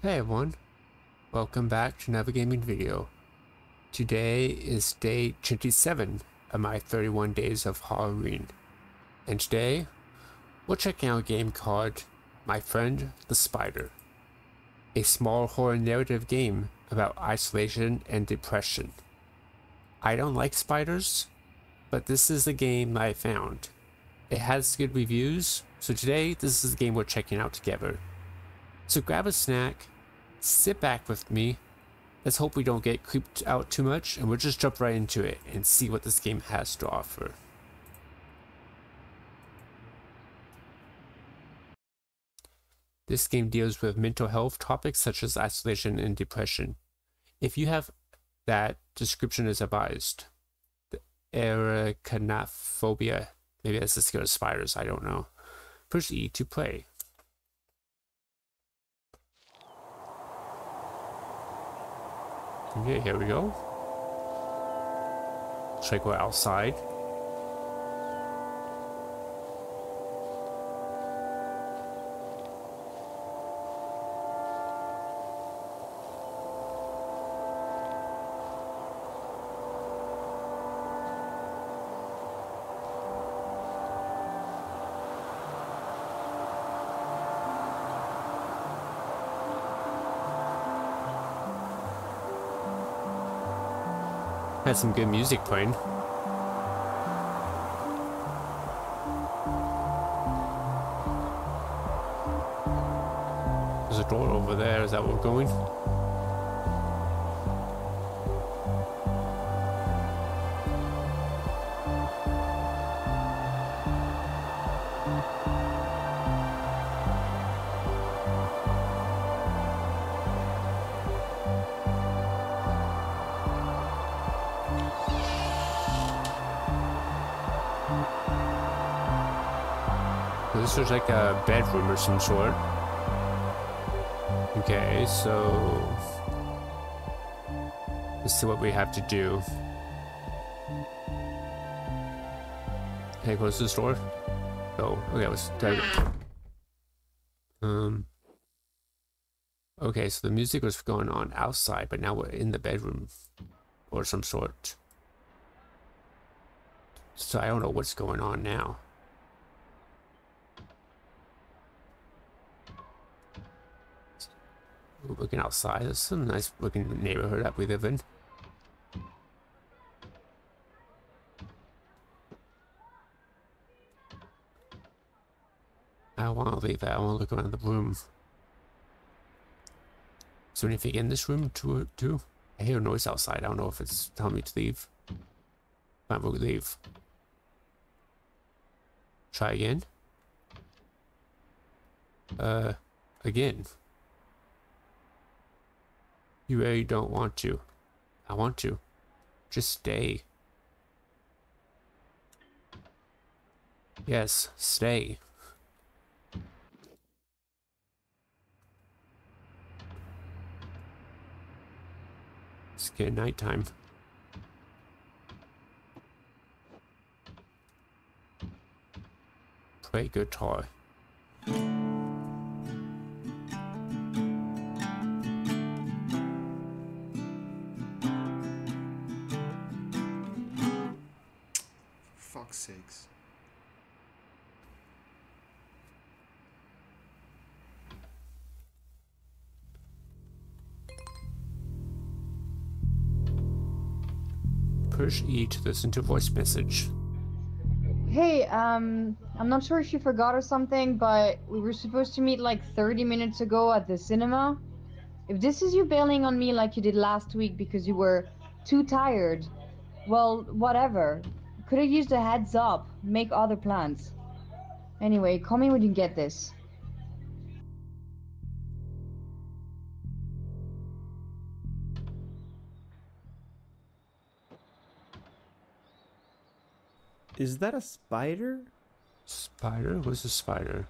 Hey everyone, welcome back to another gaming video. Today is day 27 of my 31 days of Halloween. And today, we're checking out a game called My Friend the Spider. A small horror narrative game about isolation and depression. I don't like spiders, but this is the game I found. It has good reviews, so today this is the game we're checking out together. So grab a snack, sit back with me. Let's hope we don't get creeped out too much, and we'll just jump right into it and see what this game has to offer. This game deals with mental health topics such as isolation and depression. If you have that, description is advised. Arachnophobia, maybe that's the scare of spiders, I don't know. Push E to play. Okay, here we go. Should I go outside? Had some good music playing. There's a door over there. Is that where we're going? This looks like a bedroom or some sort. Okay, so let's see what we have to do. Can I close this door? Oh, okay, let's Um. Okay, so the music was going on outside, but now we're in the bedroom or some sort. So I don't know what's going on now. Looking outside. It's a nice looking neighborhood that we live in. I don't want to leave that. I want to look around the room. Is there anything in this room too? too? I hear a noise outside. I don't know if it's telling me to leave. Fine, we'll leave. Try again. Uh, again. You really don't want to. I want to. Just stay. Yes, stay. It's getting nighttime. Play guitar. Fuck's sakes. Push E to listen to voice message. Hey, um, I'm not sure if you forgot or something, but we were supposed to meet like 30 minutes ago at the cinema. If this is you bailing on me like you did last week because you were too tired, well, whatever. Could have used a heads up, make other plans. Anyway, call me when you get this. Is that a spider? Spider? What's a spider?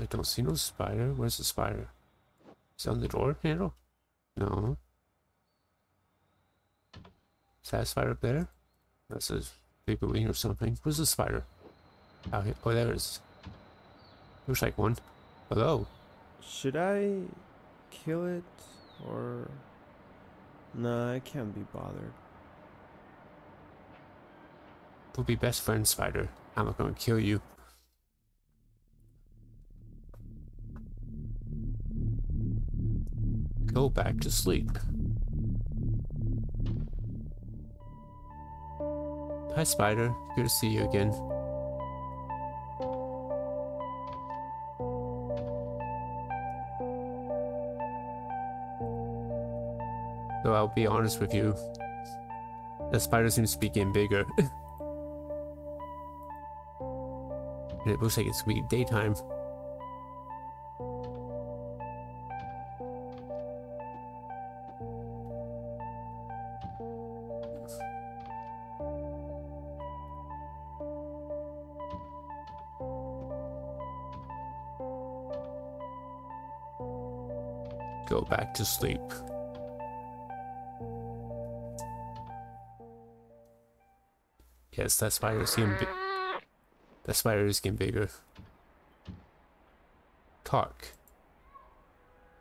I don't see no spider. Where's the spider? Is it on the door handle? No. Spider up there? That's a baby wing or something. Where's the spider? Oh, here. oh there it is. Looks like one. Hello. Should I kill it or. Nah, I can't be bothered. We'll be best friends, Spider. I'm not gonna kill you. Go back to sleep. Hi, Spider. Good to see you again. Though I'll be honest with you, the spider seems to be getting bigger. and it looks like it's gonna be daytime. Go back to sleep. Yes, that spider is getting bi- that spider is getting bigger. Talk.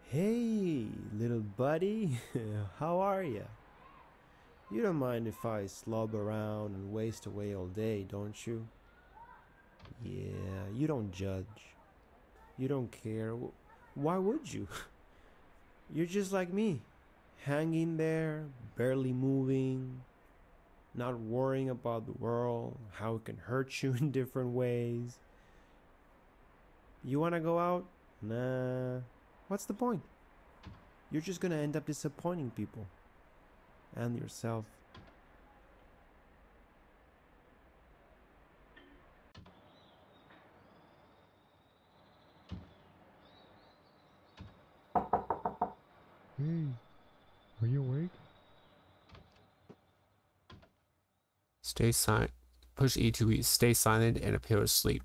Hey, little buddy. How are ya? You don't mind if I slob around and waste away all day, don't you? Yeah, you don't judge. You don't care. Why would you? You're just like me, hanging there, barely moving, not worrying about the world, how it can hurt you in different ways. You want to go out? Nah. What's the point? You're just gonna end up disappointing people and yourself. Hey, are you awake? Stay silent. Push E to. Stay silent and appear asleep.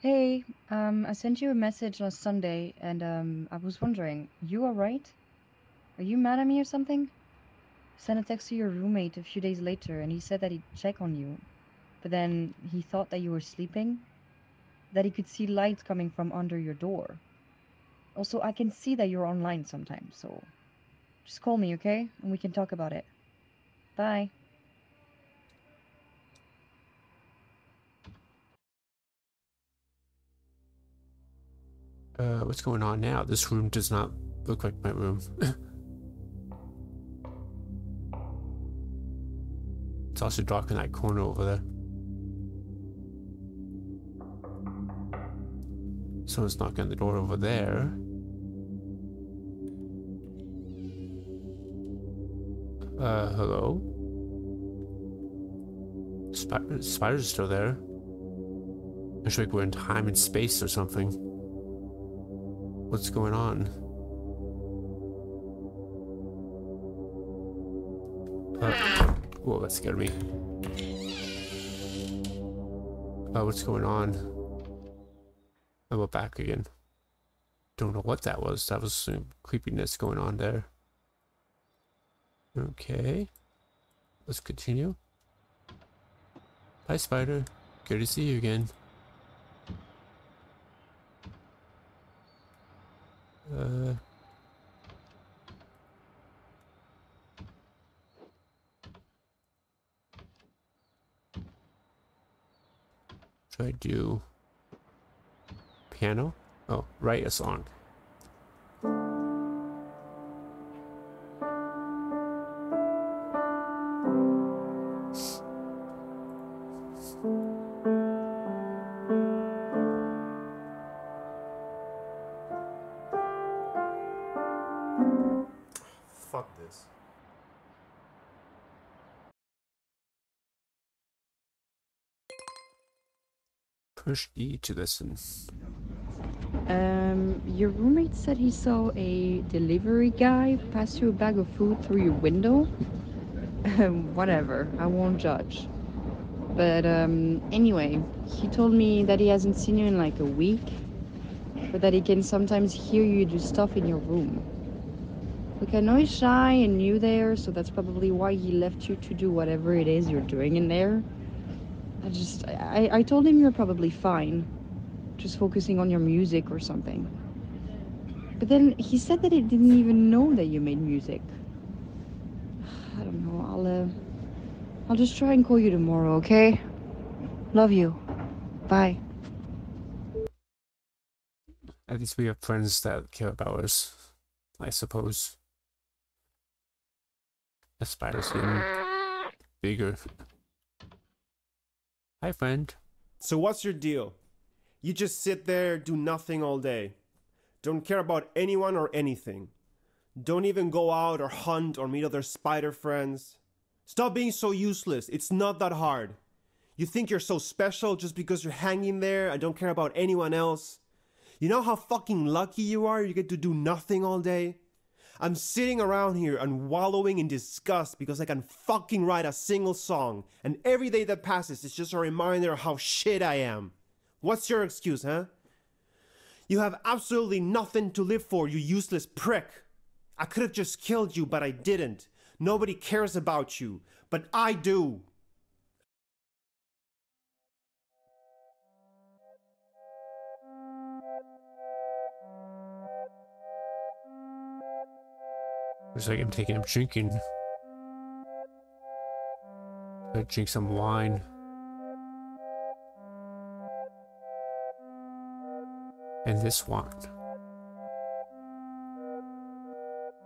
Hey, um, I sent you a message last Sunday, and um, I was wondering, you alright? Are you mad at me or something? Sent a text to your roommate a few days later, and he said that he'd check on you, but then he thought that you were sleeping, that he could see light coming from under your door. Also, I can see that you're online sometimes, so just call me, okay? And we can talk about it. Bye. Uh, what's going on now? This room does not look like my room. it's also dark in that corner over there. Someone's knocking on the door over there. Uh, hello? Spider, spider's still there. I Looks like we're in time and space or something. What's going on? Whoa, that scared me. Oh, what's going on? I went back again. Don't know what that was. That was some creepiness going on there. Okay. Let's continue. Hi, Spider. Good to see you again. Uh. Should I do piano? Oh, write a song. Push E to listen. Um, your roommate said he saw a delivery guy pass you a bag of food through your window. Um, Whatever, I won't judge. But um, anyway, he told me that he hasn't seen you in like a week, but that he can sometimes hear you do stuff in your room. Look, I know he's shy and new there, so that's probably why he left you to do whatever it is you're doing in there. I just, I, I told him you're probably fine, just focusing on your music or something. But then he said that he didn't even know that you made music. I don't know. I'll uh, I'll just try and call you tomorrow, okay? Love you. Bye. At least we have friends that care about us, I suppose. The spider's getting bigger. Hi, friend. So what's your deal? You just sit there, do nothing all day. Don't care about anyone or anything. Don't even go out or hunt or meet other spider friends. Stop being so useless. It's not that hard. You think you're so special just because you're hanging there and don't care about anyone else? You know how fucking lucky you are you get to do nothing all day? I'm sitting around here and wallowing in disgust because I can fucking write a single song, and every day that passes is just a reminder of how shit I am. What's your excuse, huh? You have absolutely nothing to live for, you useless prick. I could have just killed you, but I didn't. Nobody cares about you, but I do. Looks like I'm taking him drinking. Gonna drink some wine. And this wine.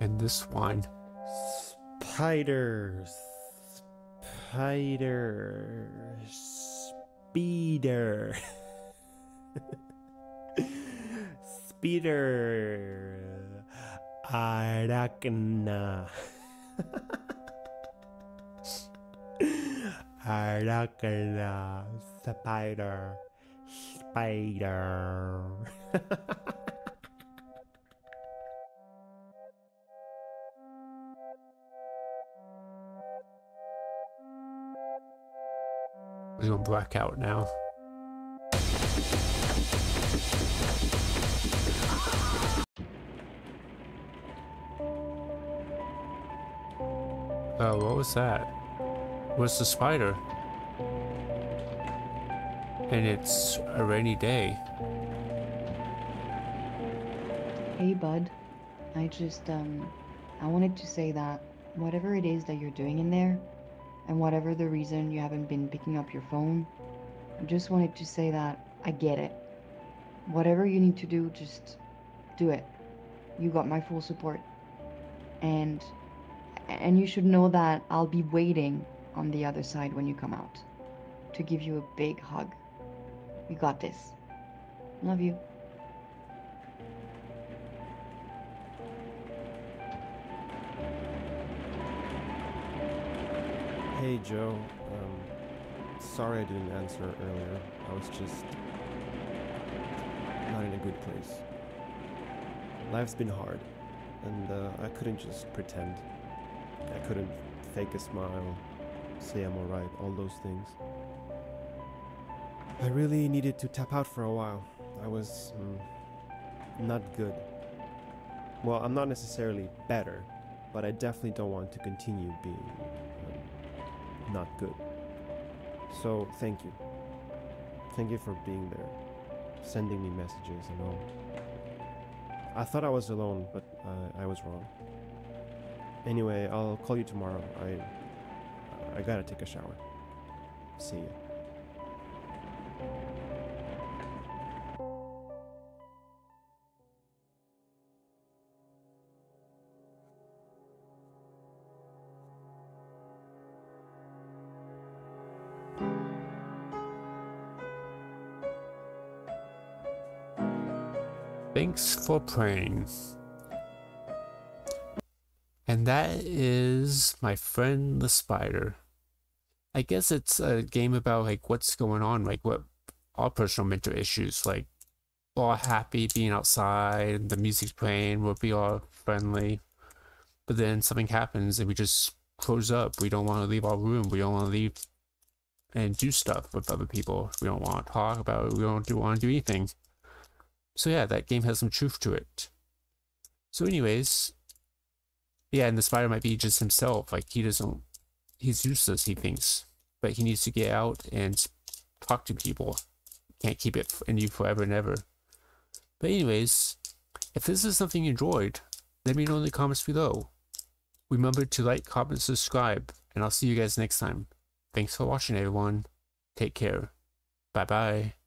And this wine. Spider. Spider. Speeder. Speeder. Arachna. Arachna. Spider. Spider. We're gonna black out now. Oh, what was that? Was the spider? And it's a rainy day. Hey, bud. I just, um, I wanted to say that whatever it is that you're doing in there, and whatever the reason you haven't been picking up your phone, I just wanted to say that I get it. Whatever you need to do, just do it. You got my full support. And and you should know that I'll be waiting on the other side when you come out to give you a big hug. You got this. Love you. Hey Joe, um, sorry I didn't answer earlier. I was just not in a good place. Life's been hard, and uh, I couldn't just pretend. I couldn't fake a smile, say I'm alright, all those things. I really needed to tap out for a while. I was mm, not good. Well, I'm not necessarily better, but I definitely don't want to continue being um, not good. So, thank you. Thank you for being there, sending me messages and all. I thought I was alone, but uh, I was wrong. Anyway, I'll call you tomorrow. I I gotta take a shower. See you. Thanks for praying. And that is my friend the spider. I guess it's a game about like what's going on, like what our personal mental issues, like we're all happy being outside, the music's playing, we'll be all friendly. But then something happens and we just close up. We don't want to leave our room. We don't want to leave and do stuff with other people. We don't want to talk about it. We don't do, want to do anything. So yeah, that game has some truth to it. So anyways, yeah, and the spider might be just himself. Like he doesn't, he's useless. He thinks, but he needs to get out and talk to people. Can't keep it in you forever and ever. But anyways, if this is something you enjoyed, let me know in the comments below. Remember to like, comment, subscribe, and I'll see you guys next time. Thanks for watching, everyone. Take care. Bye bye.